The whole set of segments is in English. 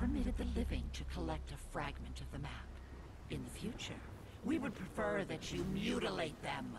permitted the living to collect a fragment of the map. In the future, we would prefer that you mutilate them.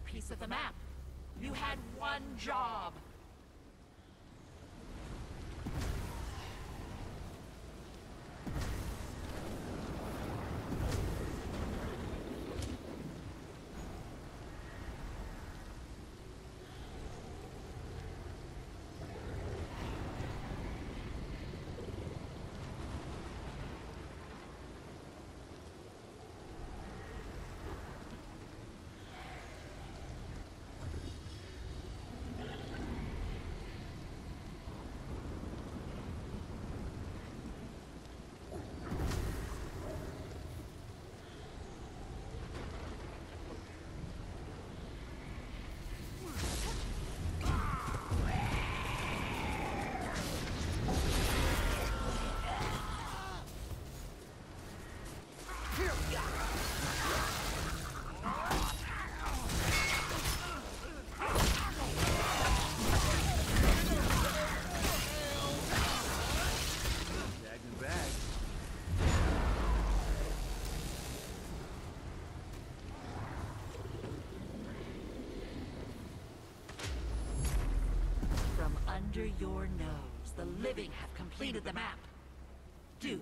Piece of the map. You had one job. Under your nose, the living have completed the map. Do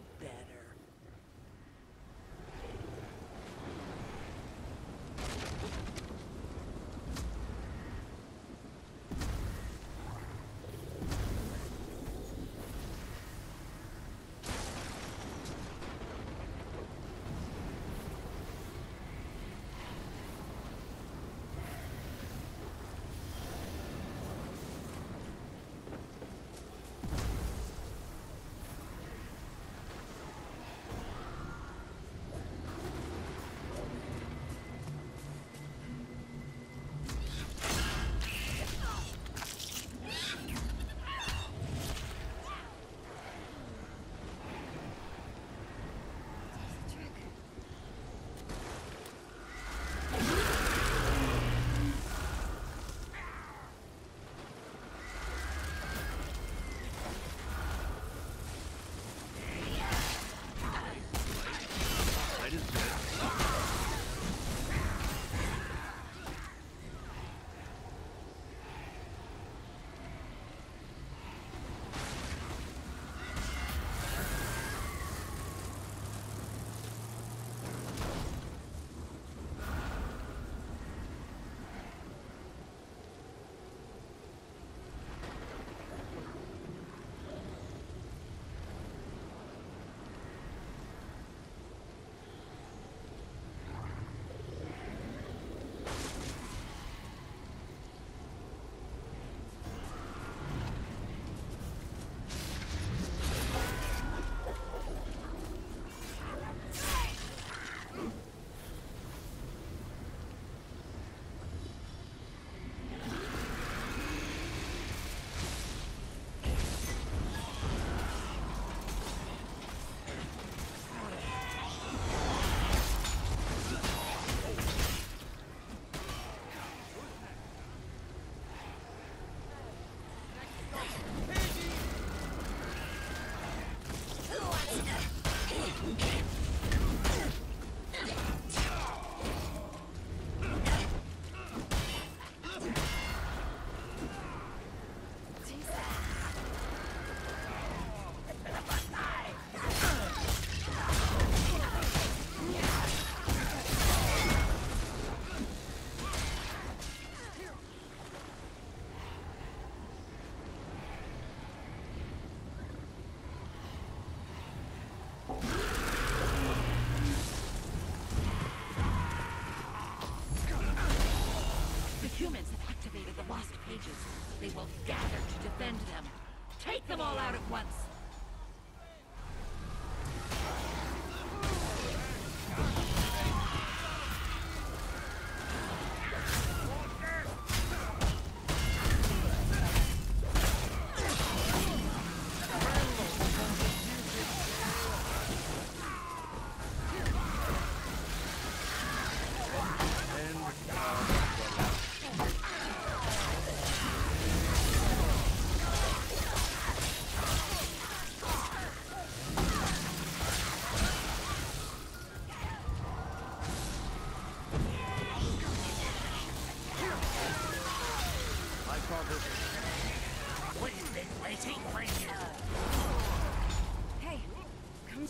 defend them. Take them all out at once.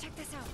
Check this out.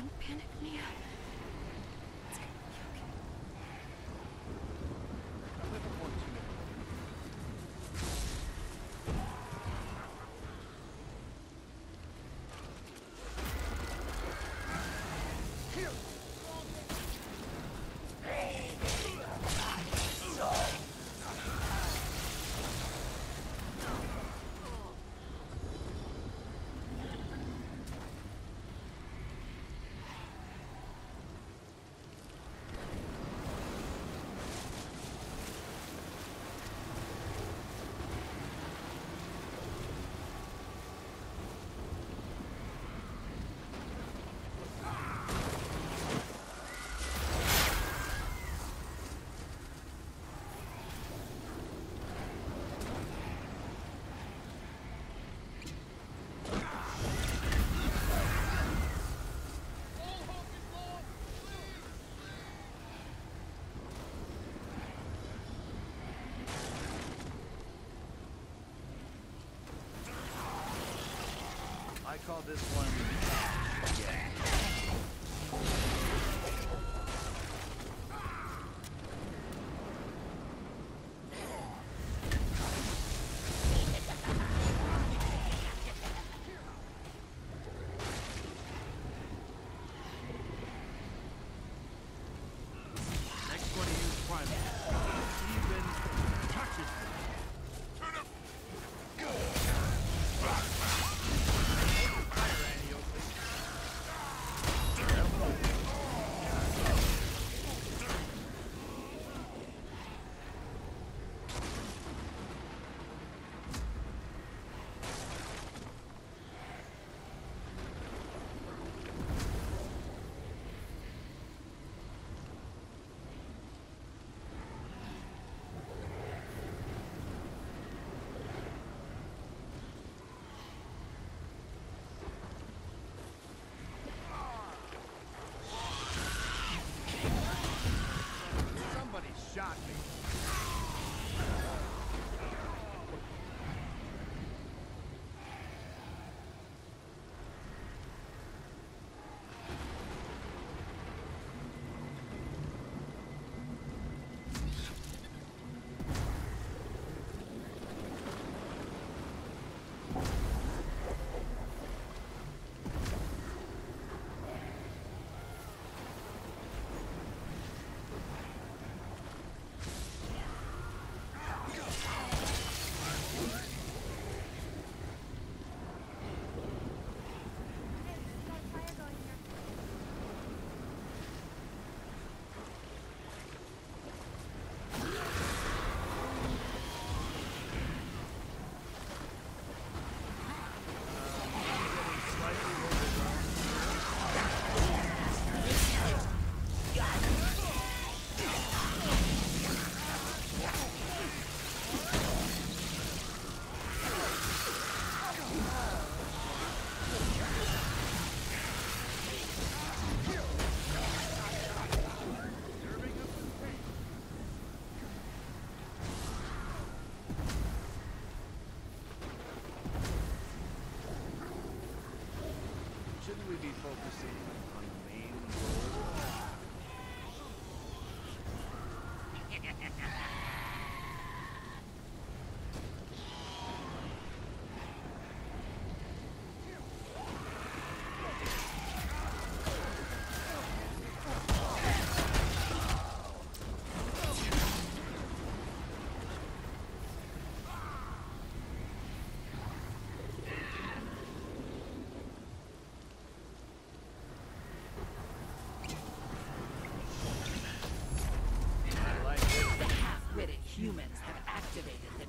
Don't panic, Mia. call this one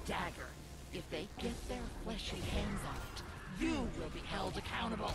dagger. If they get their fleshy hands on it, you will be held accountable.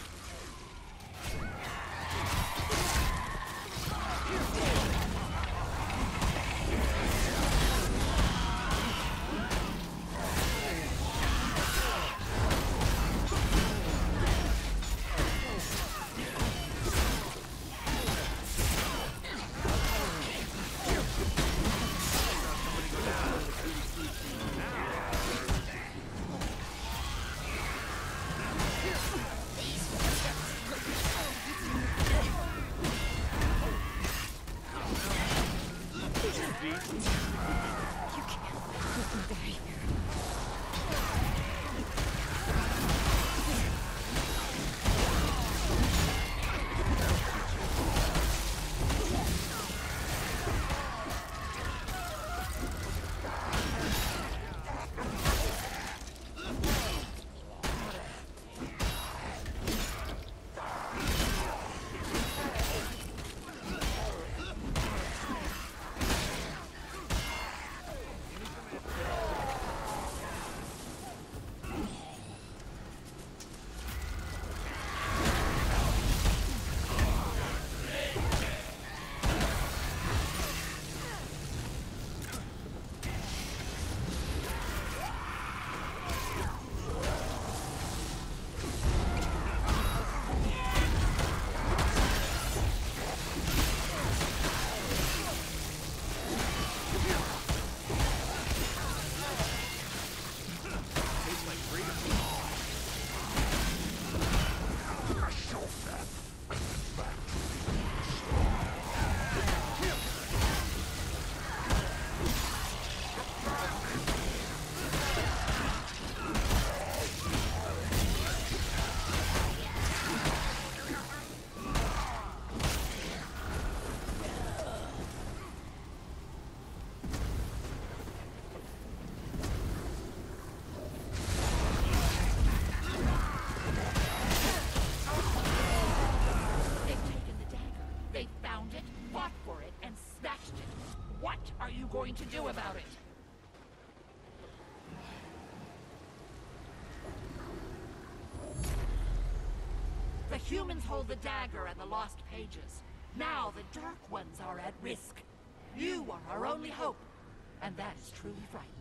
Going to do about it? The humans hold the dagger and the lost pages. Now the Dark Ones are at risk. You are our only hope, and that is truly frightening.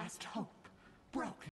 Last hope.